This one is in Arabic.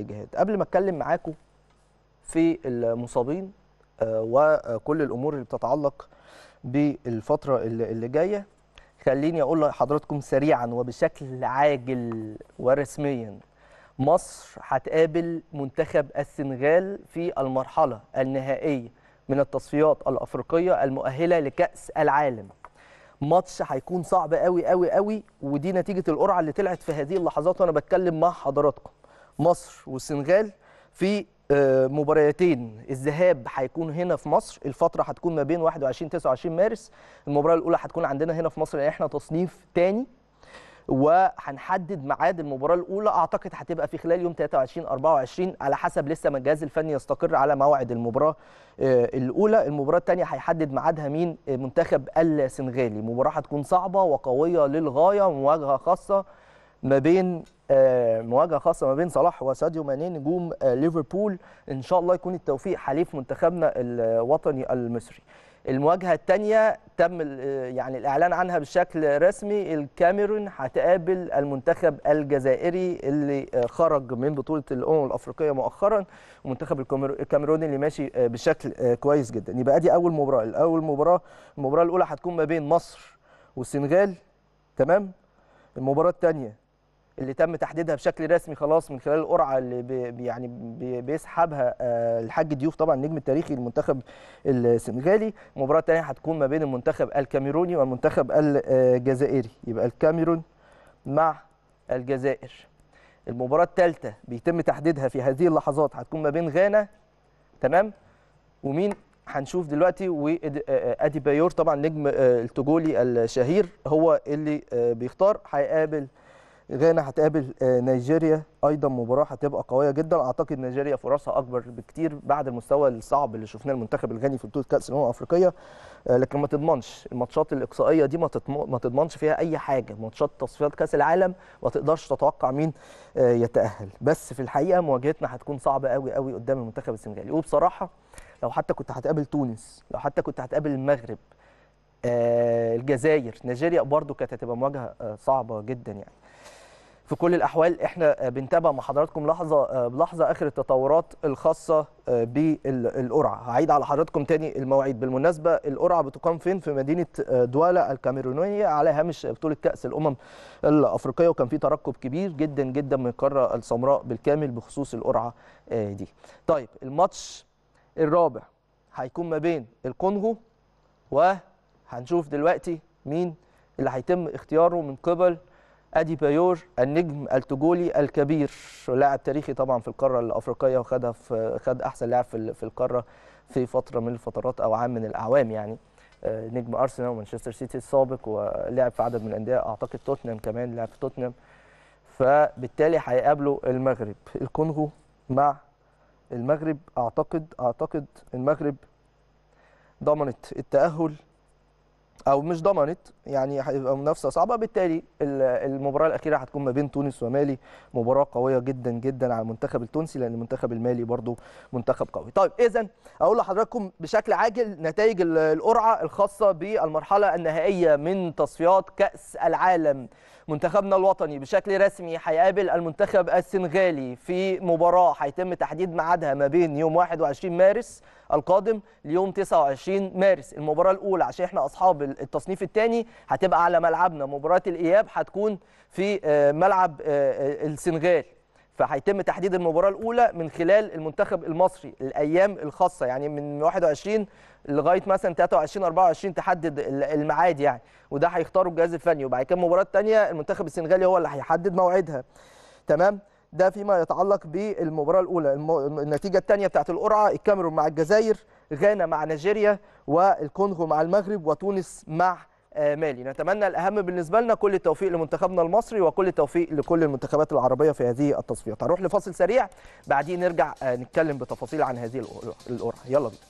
إجهاد. قبل ما أتكلم معاكم في المصابين آه، وكل الأمور اللي بتتعلق بالفترة اللي اللي جاية خليني أقول لحضراتكم سريعا وبشكل عاجل ورسميا مصر هتقابل منتخب السنغال في المرحلة النهائية من التصفيات الأفريقية المؤهلة لكأس العالم. ماتش هيكون صعب قوي قوي قوي ودي نتيجة القرعة اللي طلعت في هذه اللحظات وأنا بتكلم مع حضراتكم. مصر والسنغال في آه، مباريتين. الذهاب هيكون هنا في مصر الفترة هتكون ما بين 21 29 مارس. المباراة الأولى هتكون عندنا هنا في مصر لأن إحنا تصنيف تاني. وهنحدد ميعاد المباراة الأولى. أعتقد هتبقى في خلال يوم 23 24 على حسب لسه ما الجهاز الفني يستقر على موعد المباراة آه، الأولى. المباراة الثانية هيحدد ميعادها مين؟ آه، منتخب السنغالي. مباراة هتكون صعبة وقوية للغاية مواجهة خاصة ما بين مواجهة خاصة ما بين صلاح وساديو ماني نجوم آه، ليفربول. إن شاء الله يكون التوفيق حليف منتخبنا الوطني المصري. المواجهة الثانية تم آه، يعني الإعلان عنها بشكل رسمي. الكاميرون هتقابل المنتخب الجزائري اللي آه، خرج من بطولة الأمم الأفريقية مؤخرا. الكاميرو- الكاميروني اللي ماشي آه، بشكل آه، كويس جدا. يبقى دي أول مباراة. الأول مباراة المباراة الأولى هتكون ما بين مصر والسنغال. تمام؟ المباراة الثانية اللي تم تحديدها بشكل رسمي خلاص من خلال القرعة اللي بي يعني بي بيسحبها آه، الحاج ديوف طبعا النجم التاريخي للمنتخب السنغالي. المباراه الثانية هتكون ما بين المنتخب الكاميروني والمنتخب الجزائري. يبقى الكاميرون مع الجزائر. المباراة الثالثه بيتم تحديدها في هذه اللحظات هتكون ما بين غانا تمام؟ ومين هنشوف دلوقتي؟ وادي بايور طبعا نجم آه، التوجولي الشهير هو اللي آه، بيختار هيقابل غانا هتقابل آه، نيجيريا أيضا مباراة هتبقى قوية جدا. أعتقد نيجيريا فرصها أكبر بكتير بعد المستوى الصعب اللي شفناه المنتخب الغاني في بطولة كأس الأمم الأفريقية. آه، لكن ما تضمنش الماتشات الإقصائية دي ما ما تضمنش فيها أي حاجة. ماتشات تصفيات كأس العالم ما تقدرش تتوقع مين آه، يتأهل. بس في الحقيقة مواجهتنا هتكون صعبة قوي قوي قدام المنتخب السنغالي. وبصراحة لو حتى كنت هتقابل تونس لو حتى كنت هتقابل المغرب الجزائر نيجيريا برضو كانت هتبقى مواجهة صعبة جدا يعني. في كل الأحوال إحنا بنتابع مع حضراتكم لحظة بلحظة آخر التطورات الخاصة آه، بالقرعة. هعيد على حضراتكم تاني المواعيد. بالمناسبة القرعة بتقام فين؟ في مدينة آه، دوالا الكاميرونية على هامش بطولة كأس الأمم الأفريقية. وكان في ترقب كبير جدا جدا من القاره السمراء بالكامل بخصوص القرعة آه، دي. طيب الماتش الرابع هيكون ما بين الكونغو وهنشوف دلوقتي مين اللي هيتم اختياره من قبل أدي بايور النجم التوجولي الكبير لاعب تاريخي طبعا في القارة الأفريقية وخدها في خد أحسن لاعب في في القارة في فترة من الفترات أو عام من الأعوام يعني. آه، نجم أرسنال ومانشستر سيتي السابق ولعب في عدد من الأندية. أعتقد توتنهام كمان لعب في توتنهام. فبالتالي هيقابلوا المغرب. الكونغو مع المغرب أعتقد أعتقد المغرب ضمنت التأهل أو مش ضمنت يعني هيبقى منافسة صعبة. بالتالي ال- المباراة الأخيرة هتكون ما بين تونس ومالي. مباراة قوية جدا جدا على المنتخب التونسي لأن المنتخب المالي برضو منتخب قوي. طيب اذا أقول لحضراتكم بشكل عاجل نتائج ال- القرعة الخاصة بالمرحلة النهائية من تصفيات كأس العالم منتخبنا الوطني بشكل رسمي هيقابل المنتخب السنغالي في مباراة هيتم تحديد ميعادها ما بين يوم 21 مارس القادم ليوم 29 مارس. المباراة الأولى عشان إحنا أصحاب التصنيف الثاني هتبقى على ملعبنا. مباراة الإياب هتكون في آه، ملعب آه، آه، السنغال. فهيتم تحديد المباراة الأولى من خلال المنتخب المصري الأيام الخاصة يعني من 21 لغاية مثلا 23 24 تحدد ال- الميعاد يعني. وده هيختاروا الجهاز الفني. وبعد كده المباراة الثانية المنتخب السنغالي هو اللي هيحدد موعدها. تمام؟ ده فيما يتعلق بالمباراة الأولى. النتيجة الثانية بتاعت القرعة الكاميرون مع الجزائر غانا مع نيجيريا والكونغو مع المغرب وتونس مع مالي. نتمنى الأهم بالنسبة لنا كل التوفيق لمنتخبنا المصري وكل التوفيق لكل المنتخبات العربية في هذه التصفيات. هنروح لفاصل سريع بعدين نرجع آه، نتكلم بتفاصيل عن هذه القرعه يلا بينا.